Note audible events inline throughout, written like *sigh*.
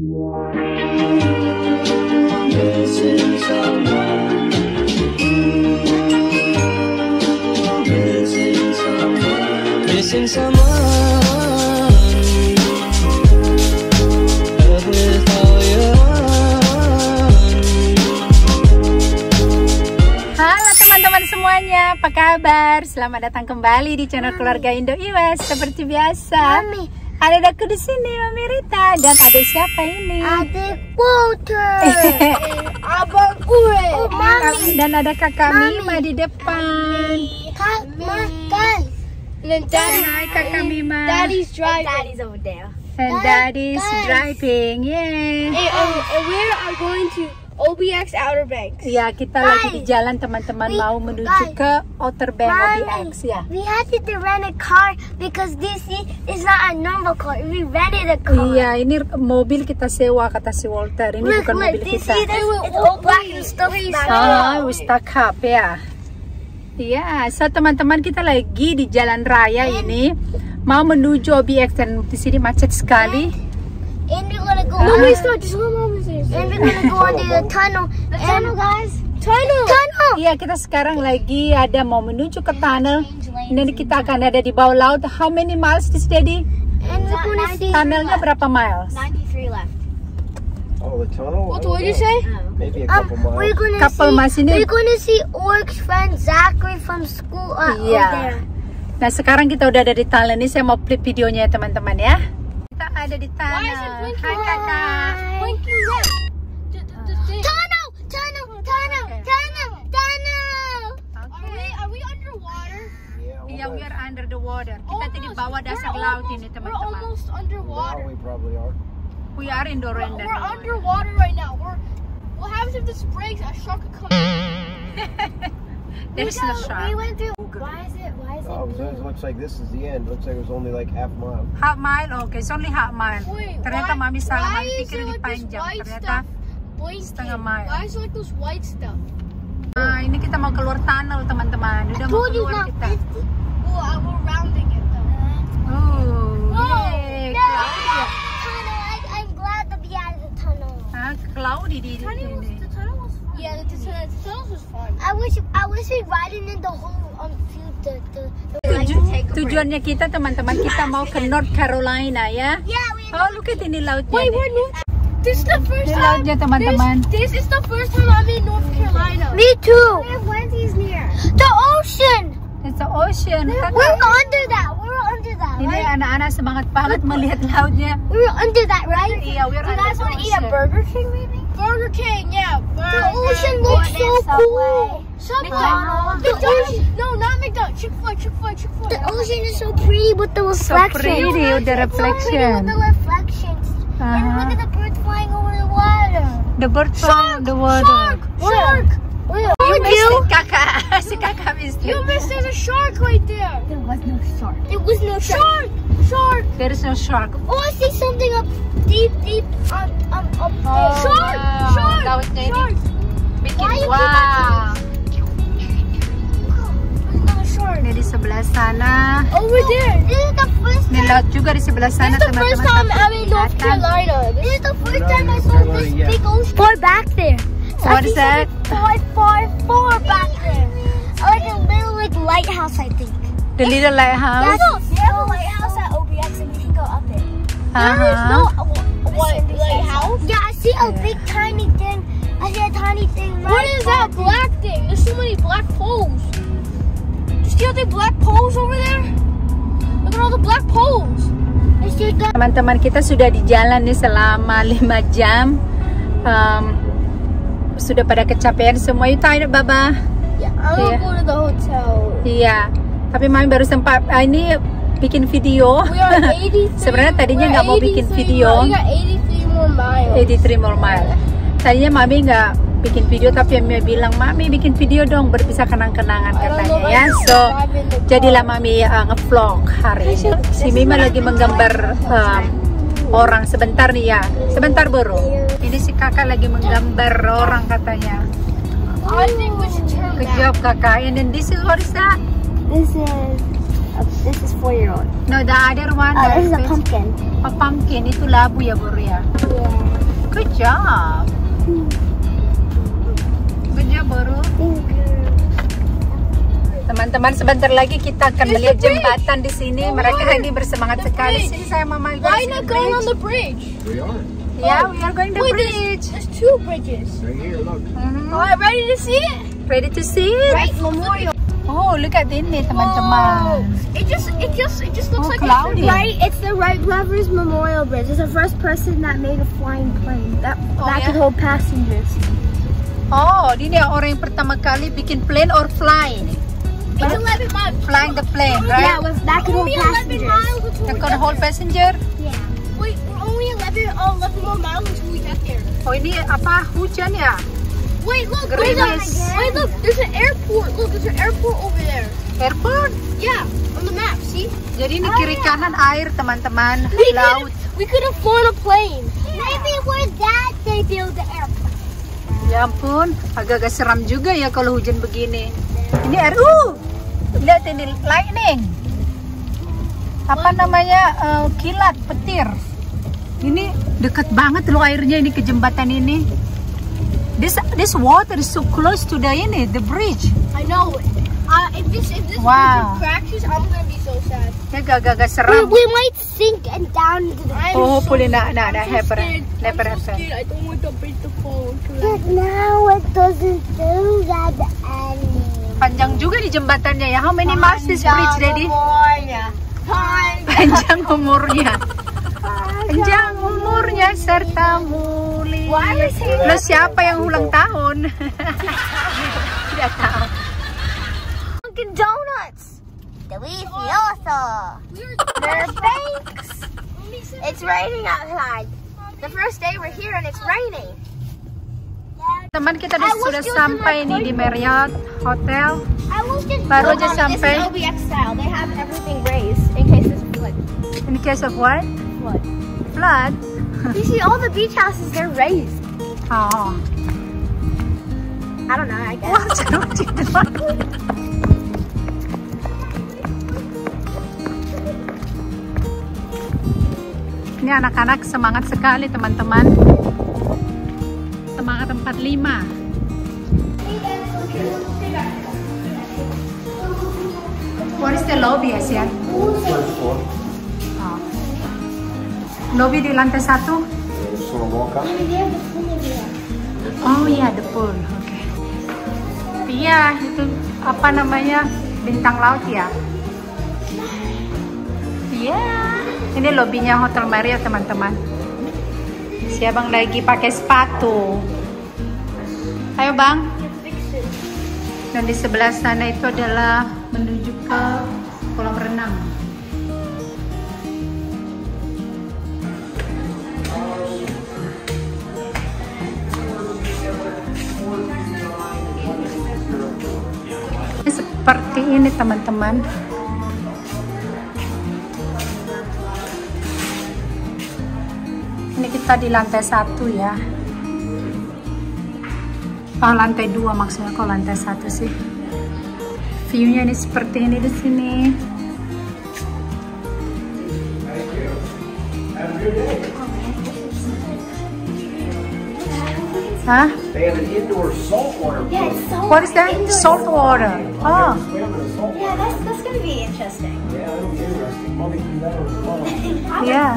Missing someone. Missing someone. Missing someone. Love with all your heart. Halo teman-teman semuanya, apa kabar? Selamat datang kembali di channel keluarga Indo Iwas seperti biasa. Mami. Ada aku di sini, Mami Rita dan ada siapa ini? Adik Walter. *laughs* Abang gue. Oh, Mami. Dan ada kakak Mami. Mima di depan. Kak, makan. Dan Hai kakak Mima. Daddy's driving. Daddy's over there. And daddy's driving. Yay. Hey, um, and we are going to OBX Outer Banks. Ya, kita lagi di jalan teman-teman mau menuju guys. ke Outer Bank Mami. OBX ya. We had to rent a car because this is not a normal car. We rented a car. Iya, ini mobil kita sewa kata si Walter. Ini Look, bukan look, mobil kita. see this? It's all black and stuff. Oh, we stuck up ya. Iya, so teman-teman kita lagi di jalan raya ini mau menuju OBX dan di sini macet sekali. And go. Ah. Mommy, stop. Just one moment. And we're gonna go under the tunnel. The tunnel, guys. Tunnel. Tunnel. Iya, kita sekarang lagi ada mau menuju ke tunnel. Ini kita akan ada di bawah laut. How many miles this daddy? And we're gonna see. Tunnelnya berapa miles? 93 left. Oh, the tunnel? What, did you say? Maybe a Um, couple miles. we're gonna Couple see. miles ini. We're gonna see Orc's friend Zachary from school. Uh, over Iya. there. Nah, sekarang kita udah ada di tunnel ini. Saya mau flip videonya ya, teman-teman ya. Kita ada di tunnel. Hai kakak. Blinking red. Tunnel, tunnel, tunnel, tunnel, tunnel. Oke. Are we underwater? Yeah, we are under the water. Kita di bawah dasar laut ini, teman-teman. Now underwater. we probably are. We are in the We're, we're underwater right now. We're. What happens if this breaks? A shark could come. *laughs* There is no shark. went through. Why is it? Why is Oh, so it looks like this is the end. Looks like it was only like half mile. Half mile, okay. It's only half mile. Wait, Ternyata why- mami salah. why Mami is pikir it ini like this panjang. white Ternyata. Setengah mile. Why is it like those white stuff? nah ini kita mau keluar tunnel, teman-teman. Udah mau keluar kita. 50. Well, uh, we're rounding it though. Oh, Oh, yay. no. Cloudy ya. Tunnel. I, I'm glad to be out of the tunnel. Ah, cloudy di di tunnel was, the tunnel was fun. Yeah, the, tunnel, the tunnel was fun. I wish I wish we riding in the whole tujuannya kita, teman-teman, kita mau ke North Carolina ya. Yeah. Oh, look at ini lautnya. Wait, North. This is the first time. lautnya, teman-teman. This, this is the first time I'm in North Carolina. Me too. Wendy's near. The ocean. It's the ocean. We're under that. We're under that, Ini right? anak-anak semangat banget melihat lautnya. We're under that, right? Iya, we're Do you under guys the want to eat at ocean. Burger King, maybe? Burger King, yeah. the ocean looks so cool. McDonald's. The ocean. No, not McDonald's. Chick Fil A. Chick Fil A. Chick Fil A. The ocean is so pretty with the reflection. So pretty with the reflection. So pretty with the reflections. And Uh-huh. look at the birds flying over the water. The bird from the water. Shark. Shark. Where? You Would missed *laughs* you? it, kakak. si kakak missed You it. missed there's a shark right there. There was no shark. There was no shark. Shark. Shark. There is no shark. Oh, I see something up deep, deep, um, um, up there. Oh, shark. wow. Shark. Lautnya ini Shark. Bikin Why you wow. Another di sebelah sana. Over there. This is the first Ini laut juga di sebelah sana This is the first time I'm in North kelihatan. Carolina. This is the first time I saw this big ocean. Far back there. So What I that? something Far, far, far back there. Like a little like lighthouse, I think. The little lighthouse. That's a lighthouse at OBX, and we can go up it. There is Uh-huh. no what lighthouse. Yeah, I see a big tiny thing. I see a tiny thing. What is that black thing? There's so many black poles. See all the black poles over there? Look at all the black poles. I. Teman-teman kita sudah di jalan nih selama 5 jam. Um, sudah pada kecapean semua. You tired, Baba? Yeah, I'm Yeah. go to the hotel. Iya. Tapi Mami baru sempat ah, ini bikin video. We are 83. *laughs* Sebenarnya tadinya nggak mau bikin 83 video. Got 83 more miles. 83 more mile. Tadinya Mami nggak bikin video tapi Mami bilang Mami bikin video dong berpisah kenang-kenangan katanya ya. So jadilah Mami uh, nge-vlog hari ini. Si Mima lagi menggambar um, orang sebentar nih ya. Sebentar baru. Ini si kakak lagi menggambar orang katanya. Good job kakak. And then this is what is that? This is a, this is four year old. No, the other one. Oh, this is a pumpkin. A pumpkin. Itu labu ya baru ya. Yeah. Good job. Teman-teman, sebentar lagi kita akan melihat jembatan di sini. Oh, Mereka ini bersemangat The sekali. bridge. Sini saya Mama Why not going on the bridge? We are. Yeah, we are going to the Wait, bridge. there's, there's two bridges. Right here, look. Mhm. Alright, ready to see it? Ready to see it? Right, memorial. Oh, look at ini teman-teman. It just, it just, it just looks Oh, like cloudy. It's the right, it's the Wright Brothers Memorial Bridge. It's the first person that made a flying plane that Oh, that yeah? could hold passengers. Oh, ini dia orang yang pertama kali bikin plane or fly Flying the plane, right? Yeah, with that Only 11 passengers. get hold passenger. Yeah. Wait, we're only 11, uh, 11 more miles until we get there. Oh, ini apa? Hujan ya? Wait, look, there's a, wait, look, there's an airport. Look, there's an airport over there. Airport. Yeah, on the map, see? Jadi ini Oh, kiri yeah. kanan air, teman-teman. We Laut. could, we could have flown a plane. Maybe where that they build the airport. Ya ampun, agak-agak seram juga ya kalau hujan begini. Ini air, uh, lihat ini lightning. Apa namanya eh, kilat, petir. Ini dekat banget loh airnya ini ke jembatan ini. This this water is so close to the ini, the bridge. I know. Uh, if this if this Wow. bridge crashes, I'm gonna be so sad. Ya agak-agak We, seram. we might sink and down into the. I'm Oh, hopefully not, not, I'm not so happen. Never I'm so happen. I don't want the bridge to fall. But now it doesn't do that anymore. Panjang juga di jembatannya ya. How many miles this bridge, Daddy? Time. *laughs* Panjang umurnya. Panjang umurnya serta mulia. Lo siapa yang ulang tahun? *laughs* Tidak tahu. Dunkin' Donuts. Delicioso. They're bakes. It's raining outside. The first day we're here and it's raining. Teman kita sudah sampai nih di Marriott Hotel. Baru aja sampai. in case of what? Flood. Flood? You see, all the beach houses they're raised. *laughs* Oh. I don't know. I guess. *laughs* Ini anak-anak semangat sekali teman-teman. 45. What is the lobby, floor. Oh. Lobby di lantai satu? Oh iya, the pool. Oke. Iya, itu apa namanya? Bintang laut ya? Iya. Ini lobbynya Hotel Marriott, teman-teman. Si abang lagi pakai sepatu. Ayo, Bang. Dan di sebelah sana itu adalah menuju ke kolam renang. Seperti ini teman-teman ini kita di lantai satu ya oh lantai dua maksudnya kok lantai satu sih viewnya ini seperti ini di sini Hah? They have an indoor saltwater pool. Yeah, it's so What is that? Salt water. Oh, Yeah, that's that's gonna be interesting. Yeah, that'll be interesting. Mommy can that fun. *laughs* yeah.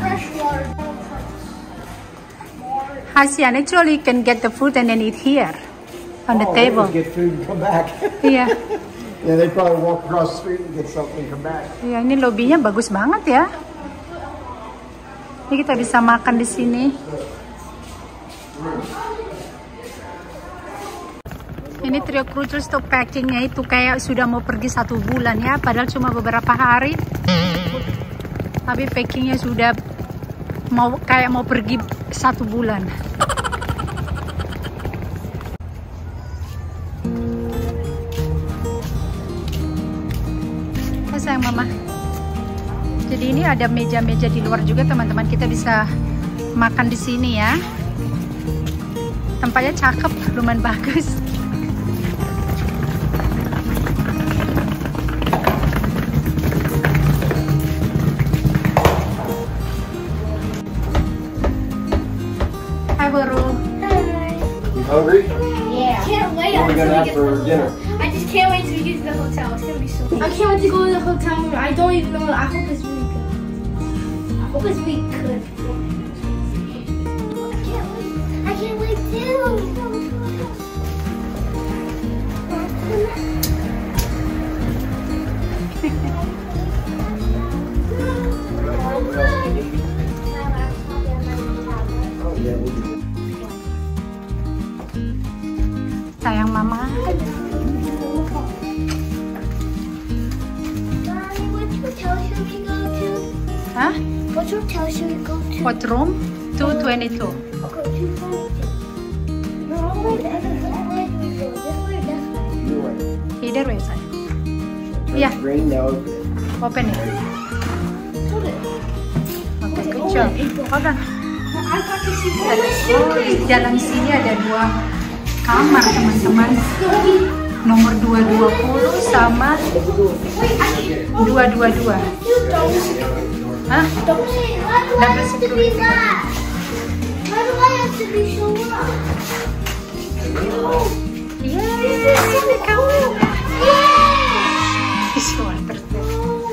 Hasian, actually you can get the food and then eat here on the Oh, table. Get food and come back. *laughs* Iya. yeah, they probably walk across the street and get something and come back. Iya, ini lobbynya bagus banget ya. Ini kita bisa makan di sini. Ini trio cruiser stop packingnya itu kayak sudah mau pergi satu bulan ya, padahal cuma beberapa hari. Tapi packingnya sudah mau kayak mau pergi satu bulan. Sayang mama. Jadi ini ada meja-meja di luar juga teman-teman. Kita bisa makan di sini ya. Tempatnya cakep, lumayan bagus. Gonna be so. I can't wait to go to the hotel room. I don't even know. I hope it's really good. I hope it's really good. I can't wait. I can't wait too. Sayang mama. Hah? Which hotel should we go to? What room? 222. I'll go to No, wait, this way we go. This way, this way. Either way. Either Yeah. open it. Open it. Hold it. Okay, good job. Hold on. Oh, di dalam sini ada dua kamar teman-teman. Nomor 220 sama 222. Hah? Security. Why do I have to be so loud? Yeay, kamu.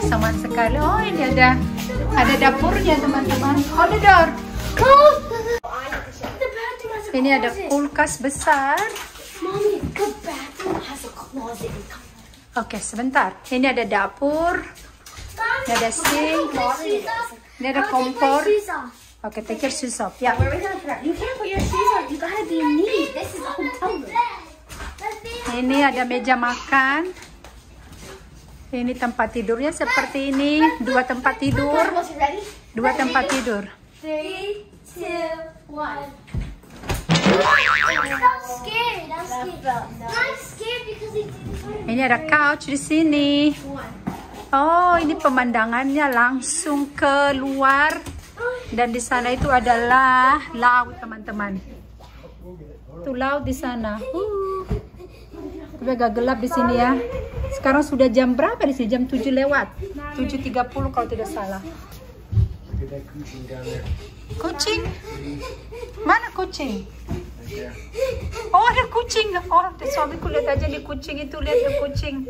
Sama sekali. Oh, ini ada ada dapurnya teman-teman. Hold the door. Ini ada kulkas besar. Oke, sebentar. Ini ada dapur. Mommy, Ada sink. Ini ada kompor. Oke, take your shoes off. Ya. Where are we gonna put our- You can't put your shoes on. You gotta be neat. This is a hotel room. Ini ada meja makan. Ini tempat tidurnya seperti ini. Dua tempat tidur. Dua tempat tidur. Three, two, one. I'm scared. I'm scared. I'm scared because it didn't Ini ada couch di sini. Oh, ini pemandangannya langsung keluar. Dan di sana itu adalah laut, teman-teman. Itu laut di sana. Uh. Tapi agak gelap di sini ya. Sekarang sudah jam berapa di sini? Jam 7 lewat. 7.30 kalau tidak salah. Kucing? Mana kucing? Oh ada kucing. Oh suamiku lihat aja di kucing itu lihat tuh kucing.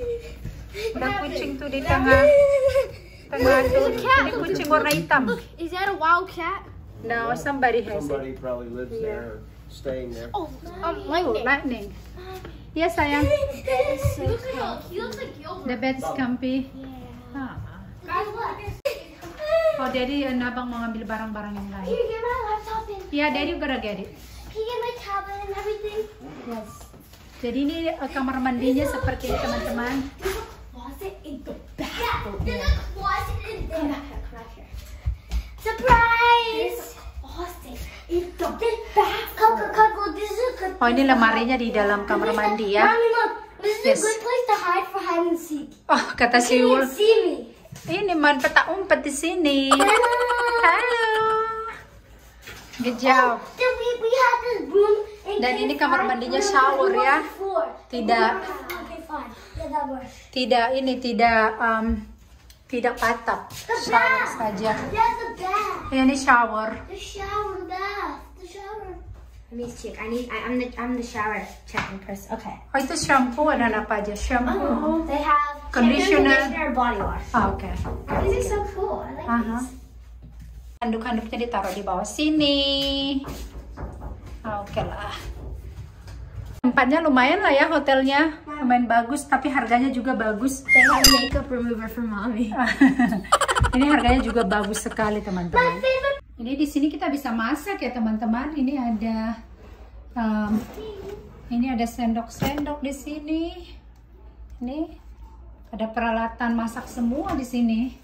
Ada kucing tuh di tengah tengah tuh. Ini kucing warna hitam. Is that a wild cat? No, somebody has it. Somebody probably lives there, or staying there. Oh, um, Oh, lightning. lightning. Yes, sayang. That is so cool. He looks like Gilbert. The bed is comfy. Ah. Guys, look. Oh, Daddy and Abang mau ngambil barang-barang yang Can lain. you get my laptop and Yeah, Daddy gonna get it. can you get my tablet and everything? Yes. Jadi ini uh, kamar mandinya seperti ini, teman-teman. There's a closet in the there. Come back here, come back here. Surprise! Oh, ini lemarinya di dalam kamar mandi ya. Mommy, look. This is Yes. a good place to hide for hide and seek. Oh, kata si You Ul. can't see me. Ini man peta umpet di sini. Halo. Good job. Then we, we have this room. in Dan ini kamar mandinya shower ya. Tidak Okay, fine. Yeah, that works. tidak ini tidak um, tidak patap. Shower saja. The bath. Ini shower. The shower, bath. The shower. Let me check. I need. I, I'm the. I'm the shower checking person. Okay. Oh itu shampoo dan apa aja? Shampoo. They have Conditioner. conditioner, body wash. Ah, Oke. These are so cool. I like Aha. Handuk-handuknya ditaruh di bawah sini. Ah, Oke lah. Tempatnya lumayan lah ya hotelnya. Lumayan bagus, tapi harganya juga bagus. They have makeup remover for mommy. *laughs* Ini harganya juga bagus sekali teman-teman. Ini di sini kita bisa masak ya teman-teman. Ini ada um, ini ada sendok-sendok di sini. Ini ada peralatan masak semua di sini.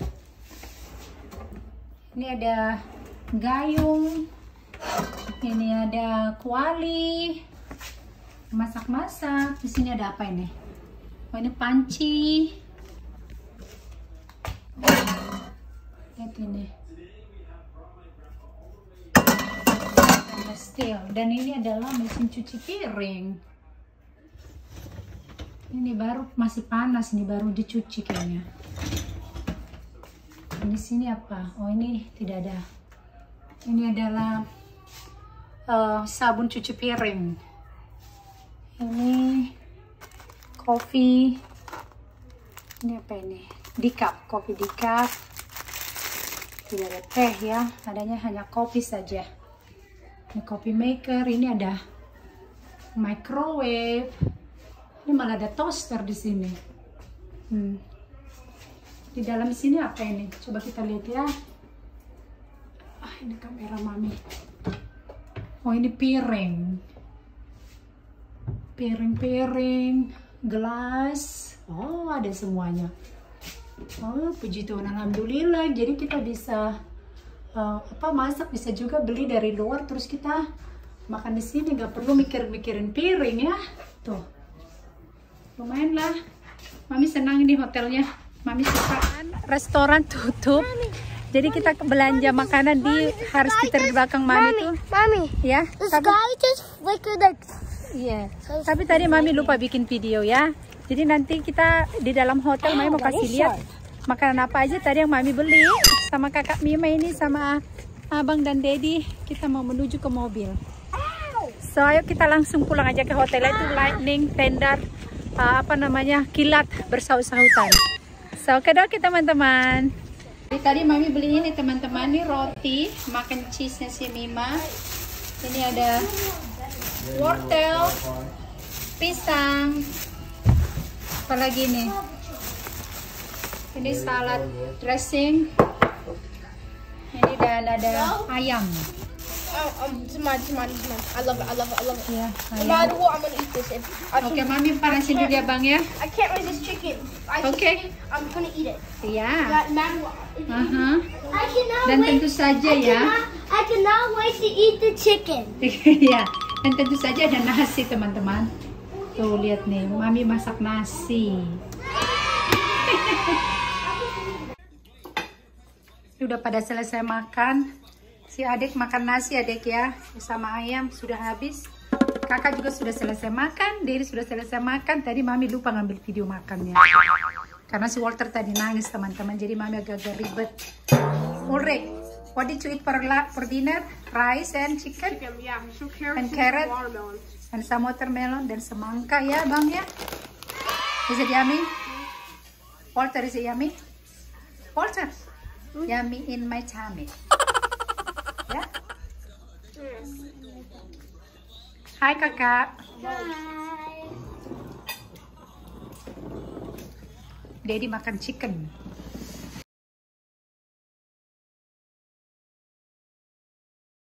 Ini ada gayung. Ini ada kuali. Masak-masak. Di sini ada apa ini? Oh ini panci. Lihat ini. Steel. Dan ini adalah mesin cuci piring. Ini baru masih panas, ini baru dicuci kayaknya. Di sini apa? Oh ini tidak ada. Ini adalah eh, sabun cuci piring. Ini kopi. Ini apa ini? Decaf, kopi decaf. Tidak ada teh ya, adanya hanya kopi saja. Ini coffee maker, ini ada microwave. Ini malah ada toaster di sini. Hmm. Di dalam sini apa ini? Coba kita lihat ya. Ah, ini kamera mami. Oh, ini piring. Piring-piring, gelas. Oh, ada semuanya. Oh, puji Tuhan, alhamdulillah. Jadi kita bisa uh, apa masak bisa juga beli dari luar terus kita makan di sini nggak perlu mikir-mikirin piring ya. Tuh. Lumayan lah. Mami senang di hotelnya. Mami suka. Restoran tutup. Jadi kita belanja makanan di harus kita di belakang Mami tuh. Mommy, Ya. the Tapi, sky just flickered like. Iya. Tapi tadi Mami lupa bikin video ya. Jadi nanti kita di dalam hotel Mami mau kasih lihat makanan apa aja tadi yang Mami beli sama kakak Mima ini sama abang dan Dedi. Kita mau menuju ke mobil. So ayo kita langsung pulang aja ke hotel itu lightning tender uh, apa namanya kilat bersaut-sautan. So oke oke teman-teman. Jadi tadi mami beli ini teman-teman ini roti makan cheese nya si Mima. Ini ada wortel, pisang, apa lagi nih? Ini salad dressing. Ini dan ada ayam. Oh, um, it's mine. I love it, I love it, I love it. Ya, No matter what, I'm gonna eat this. Oke, mami panasin dulu ya bang ya. I can't resist chicken. See Okay. I'm gonna eat it. Iya. Aha. I cannot Dan tentu saja ya. I cannot wait to eat the chicken. *laughs* ya. Dan tentu saja ada nasi teman-teman. Tuh lihat nih, mami masak nasi. *laughs* Udah pada selesai makan. Si adik makan nasi adik ya, sama ayam sudah habis. Kakak juga sudah selesai makan, Diri sudah selesai makan. Tadi mami lupa ngambil video makannya. Karena si Walter tadi nangis teman-teman, jadi mami agak-agak ribet. Ulrich, what did you eat for, for dinner? Rice and chicken? Yeah, some carrots And carrot? watermelon. and some watermelon dan semangka ya bang ya is it yummy? Walter is it yummy? Walter yummy in my tummy. Ya Hai kakak Daddy makan chicken